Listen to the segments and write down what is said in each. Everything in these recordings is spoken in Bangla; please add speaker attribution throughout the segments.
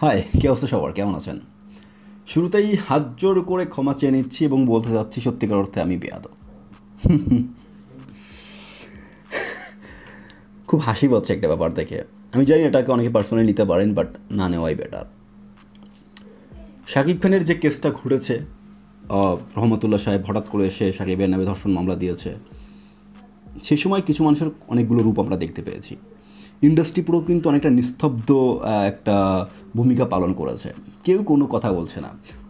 Speaker 1: হাই কে অবস্থা সবার? কেমন আছেন? শুরুতেই হাত জোর করে ক্ষমা চেয়ে নিচ্ছি এবং বলতে চাচ্ছি সত্যিকার অর্থে আমি বেয়াদ খুব হাসি পাচ্ছে একটা ব্যাপার দেখে। আমি জানি এটাকে অনেকে পার্সোনালি নিতে পারেন বাট না নেওয়াই বেটার শাকিব খানের যে কেসটা আহ, রহমতুল্লাহ সাহেব হঠাৎ করে এসে শাকিবের নামে ধর্ষণ মামলা দিয়েছে সেই সময় কিছু মানুষের অনেকগুলো রূপ আমরা দেখতে পেয়েছি। ইন্ডাস্ট্রি পুরো কিন্তু অনেকটা নিস্তব্ধ একটা ভূমিকা পালন করেছে। কেউ কোনো কথা বলছে না।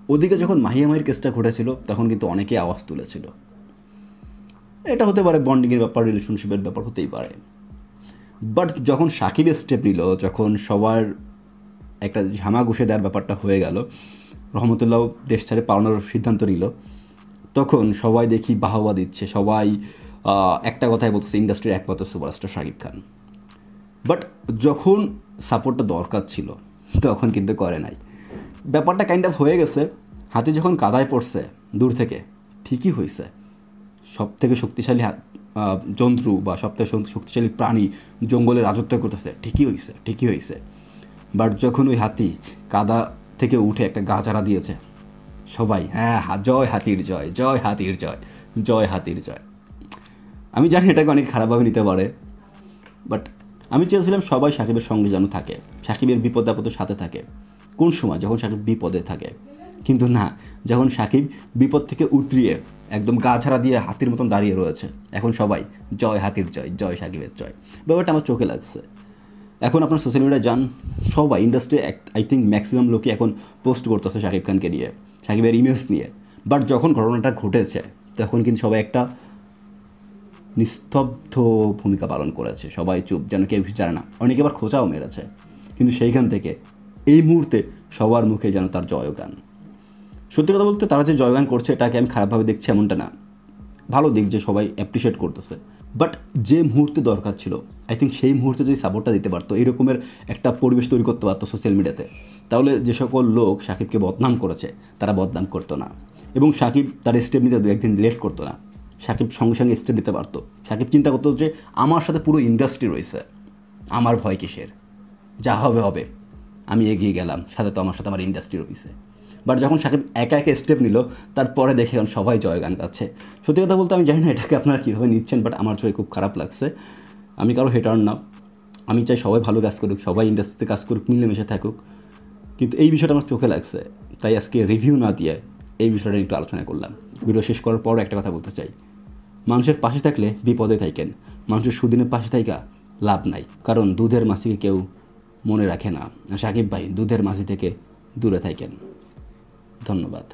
Speaker 1: ওদিকে যখন মাহিয়া মাহির কেসটা ঘটেছিল, তখন কিন্তু অনেকে আওয়াজ তুলেছিল। এটা হতে পারে বন্ডিংয়ের ব্যাপার রিলেশনশিপের ব্যাপার হতেই পারে। বাট যখন সাকিব স্টেপ নিল, যখন সবার একটা ঝামা ঘুষে দেওয়ার ব্যাপারটা হয়ে গেল, রহমতুল্লাহ দেশ ছাড়ে পালানোর সিদ্ধান্ত নিল, তখন সবাই দেখি বাহবা দিচ্ছে। সবাই একটা কথাই বলতেছে ইন্ডাস্ট্রির একমাত্র সুপারস্টার শাকিব খান। বাট যখন সাপোর্টটা দরকার ছিল, তখন কিন্তু করে নাই। ব্যাপারটা কাইন্ড অফ হয়ে গেছে, হাতি যখন কাদায় পড়ছে দূর থেকে, ঠিকই হয়েছে সব থেকে শক্তিশালী জন্তু বা সব থেকে শক্তিশালী প্রাণী জঙ্গলে রাজত্ব করতেছে, ঠিকই হয়েছে ঠিকই হয়েছে বাট যখন ওই হাতি কাদা থেকে উঠে একটা গাছাড়া দিয়েছে, সবাই হ্যাঁ জয় হাতির জয় জয় হাতির জয় জয় হাতির জয়। আমি জানি এটাকে অনেক খারাপভাবে নিতে পারে বাট আমি চেয়েছিলাম সবাই সাকিবের সঙ্গে যেন থাকে, সাকিবের বিপদ আপদের সাথে থাকে, কোন সময়? যখন সাকিব বিপদে থাকে। কিন্তু না, যখন সাকিব বিপদ থেকে উতরিয়ে একদম গা ছাড়া দিয়ে হাতির মতন দাঁড়িয়ে রয়েছে, এখন সবাই জয় হাতির জয় জয় সাকিবের জয়। ব্যাপারটা আমার চোখে লাগছে। এখন আপনার সোশ্যাল মিডিয়ায় যান, সবাই ইন্ডাস্ট্রি আই থিঙ্ক ম্যাক্সিমাম লোকই এখন পোস্ট করতেছে শাকিব খানকে নিয়ে, সাকিবের ইমেজ নিয়ে। বাট যখন ঘটনাটা ঘটেছে, তখন কিন্তু সবাই একটা নিস্তব্ধ ভূমিকা পালন করেছে। সবাই চুপ, যেন কেউ কিছু জানে না। অনেকে আবার খোঁচাও মেরেছে। কিন্তু সেইখান থেকে, এই মুহূর্তে সবার মুখে যেন তার জয়গান। সত্যি কথা বলতে, তারা যে জয়গান করছে, এটাকে আমি খারাপভাবে দেখছি এমনটা না। ভালো দিক যে সবাই অ্যাপ্রিসিয়েট করতেছে। বাট যে মুহূর্তে দরকার ছিল আই থিঙ্ক সেই মুহূর্তে যদি সাপোর্টটা দিতে পারতো, এরকমের একটা পরিবেশ তৈরি করতে পারতো সোশ্যাল মিডিয়াতে তাহলে যে সকল লোক সাকিবকে বদনাম করেছে, তারা বদনাম করতো না। এবং সাকিব তার স্টেপ নিতে দু একদিন লেট করতো না। সাকিব সঙ্গে সঙ্গে স্টেপ দিতে পারতো। সাকিব চিন্তা করতো যে আমার সাথে পুরো ইন্ডাস্ট্রি রয়েছে। আমার ভয় কিসের? যা হবে হবে। আমি এগিয়ে গেলাম। সাথে তো আমার সাথে আমার ইন্ডাস্ট্রি রয়েছে। বাট যখন সাকিব একা একা স্টেপ নিল, তারপরে দেখে এখন সবাই জয় গান গাচ্ছে। সত্যি কথা বলতে আমি জানি না এটাকে আপনারা কীভাবে নিচ্ছেন বাট আমার চোখে খুব খারাপ লাগছে। আমি কারও হেটার না। আমি চাই সবাই ভালো কাজ করুক, সবাই ইন্ডাস্ট্রিতে কাজ করুক, মিলেমিশে থাকুক। কিন্তু এই বিষয়টা আমার চোখে লাগছে। তাই আজকে রিভিউ না দিয়ে এই বিষয়টা একটু আলোচনা করলাম। ভিডিও শেষ করার পরও একটা কথা বলতে চাই। মানুষের পাশে থাকলে বিপদে থাকেন। মানুষের সুদিনের পাশে থাকা লাভ নাই, কারণ দুধের মাসিকে কেউ মনে রাখে না। সাকিব ভাই, দুধের মাসি থেকে দূরে থাকেন। ধন্যবাদ।